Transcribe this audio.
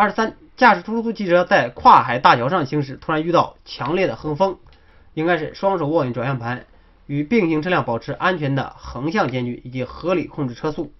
二十三驾驶出租汽车在跨海大桥上行驶突然遇到强烈的横风应该是双手握紧转向盘与并行车辆保持安全的横向间距以及合理控制车速。